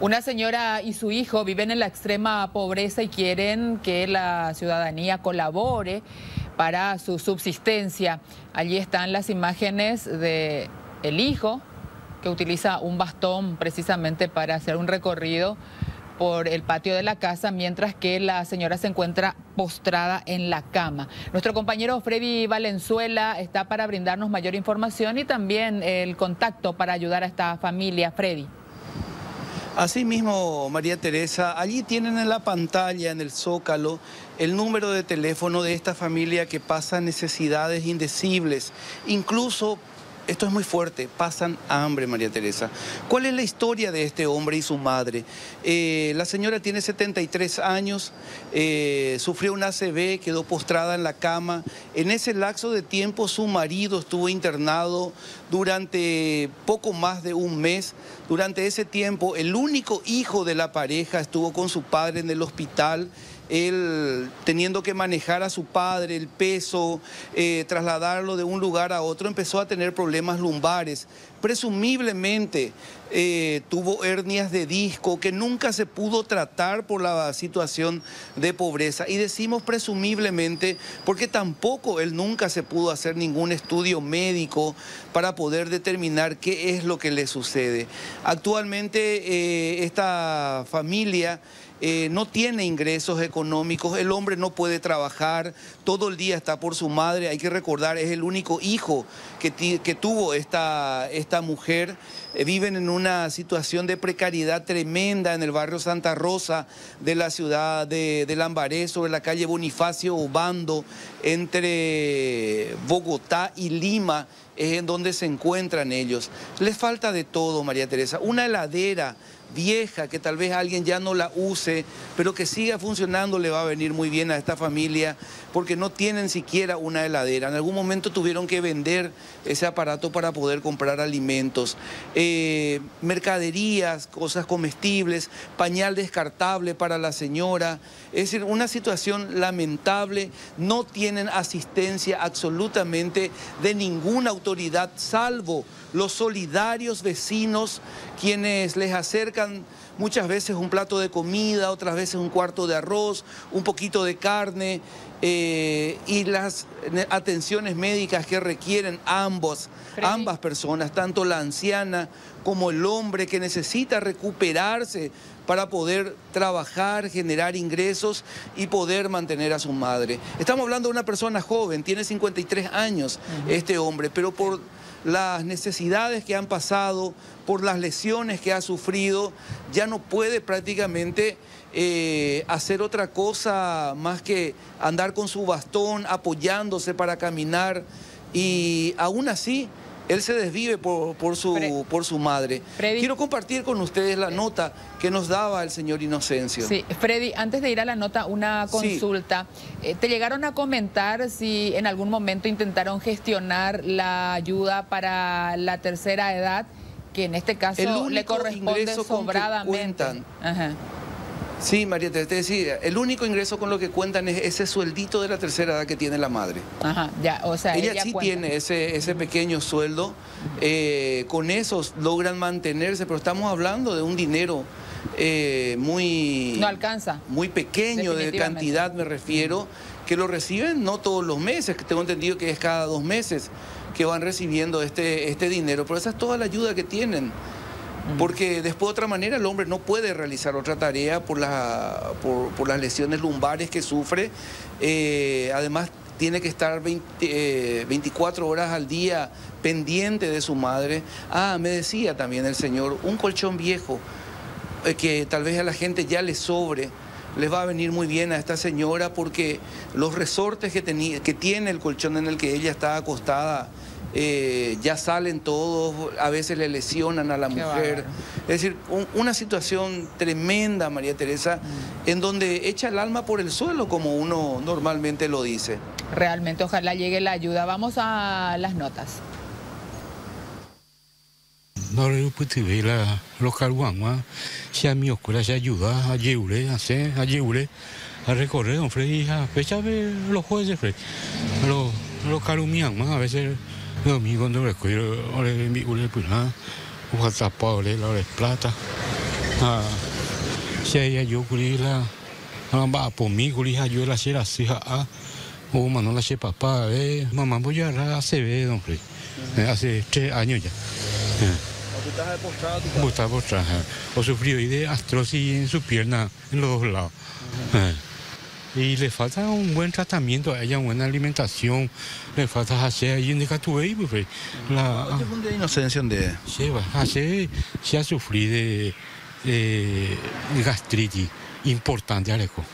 Una señora y su hijo viven en la extrema pobreza y quieren que la ciudadanía colabore para su subsistencia. Allí están las imágenes de el hijo que utiliza un bastón precisamente para hacer un recorrido por el patio de la casa, mientras que la señora se encuentra postrada en la cama. Nuestro compañero Freddy Valenzuela está para brindarnos mayor información y también el contacto para ayudar a esta familia. Freddy. Asimismo, María Teresa, allí tienen en la pantalla, en el zócalo, el número de teléfono de esta familia que pasa necesidades indecibles, incluso esto es muy fuerte, pasan hambre, María Teresa. ¿Cuál es la historia de este hombre y su madre? Eh, la señora tiene 73 años, eh, sufrió una ACV, quedó postrada en la cama. En ese lapso de tiempo su marido estuvo internado durante poco más de un mes. Durante ese tiempo el único hijo de la pareja estuvo con su padre en el hospital él teniendo que manejar a su padre, el peso, eh, trasladarlo de un lugar a otro, empezó a tener problemas lumbares. Presumiblemente eh, tuvo hernias de disco que nunca se pudo tratar por la situación de pobreza. Y decimos presumiblemente porque tampoco él nunca se pudo hacer ningún estudio médico para poder determinar qué es lo que le sucede. Actualmente eh, esta familia eh, no tiene ingresos económicos, el hombre no puede trabajar, todo el día está por su madre, hay que recordar, es el único hijo que, que tuvo esta, mujer, eh, viven en una situación de precariedad tremenda en el barrio Santa Rosa de la ciudad de, de Lambaré, sobre la calle Bonifacio Obando, entre Bogotá y Lima, es en donde se encuentran ellos. Les falta de todo, María Teresa, una heladera vieja que tal vez alguien ya no la use, pero que siga funcionando le va a venir muy bien a esta familia porque no tienen siquiera una heladera. En algún momento tuvieron que vender ese aparato para poder comprar alimentos, eh, mercaderías, cosas comestibles, pañal descartable para la señora. Es decir, una situación lamentable, no tienen asistencia absolutamente de ninguna autoridad, salvo los solidarios vecinos quienes les acercan muchas veces un plato de comida, otras veces un cuarto de arroz, un poquito de carne eh, y las atenciones médicas que requieren ambos, ambas personas, tanto la anciana como el hombre que necesita recuperarse para poder trabajar, generar ingresos y poder mantener a su madre. Estamos hablando de una persona joven, tiene 53 años este hombre, pero por las necesidades que han pasado, por las lesiones que ha sufrido, ya no puede prácticamente eh, hacer otra cosa más que andar con su bastón, apoyándose para caminar. Y aún así él se desvive por, su, por su madre. Quiero compartir con ustedes la nota que nos daba el señor Inocencio. Sí, Freddy, antes de ir a la nota, una consulta. Eh, ¿Te llegaron a comentar si en algún momento intentaron gestionar la ayuda para la tercera edad, que en este caso le corresponde sobradamente? Ajá. Sí, María, te, decía, el único ingreso con lo que cuentan es ese sueldito de la tercera edad que tiene la madre. Ajá, ya, o sea, ella, sí tiene ese, ese pequeño sueldo, eh, con eso logran mantenerse, pero estamos hablando de un dinero eh, muy... No alcanza. Muy pequeño de cantidad, me refiero, que lo reciben no todos los meses, que tengo entendido que es cada dos meses que van recibiendo este, este dinero, pero esa es toda la ayuda que tienen porque después de otra manera el hombre no puede realizar otra tarea por, la, por, las lesiones lumbares que sufre. Eh, además tiene que estar 24 eh, horas al día pendiente de su madre. Ah, me decía también el señor, un colchón viejo eh, que tal vez a la gente ya le sobre les va a venir muy bien a esta señora porque los resortes que, que tiene el colchón en el que ella está acostada eh, ya salen todos, a veces le lesionan a la mujer. Es decir, una situación tremenda, María Teresa, mm. en donde echa el alma por el suelo, como uno normalmente lo dice. Realmente, ojalá llegue la ayuda. Vamos a las notas. No le pude la local guagua, si a mi oscura se ayuda a lleure, a hacer, a lleure, a recorrer, hombre, y a fechar los jueces, los, los carumian, a veces no, mi cuando le cuido, ahora mi ule pues nada, un tapado le la plata. Ah, si ella yo curi la, ah, va por mí curi yo la shera si ah, o mano la she papá, eh, mamá voy a hace ve, hombre, Eh, hace tres años ya. Eh. Está eh. O sufrió de astrosis en su pierna, en los dos lados. Eh. Y le falta un buen tratamiento a ella, buena alimentación, le falta hacer ahí en el pues, la, un día de inocencia de... lleva, hace, se ha sufrido de, de gastritis importante, Alejo.